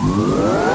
Música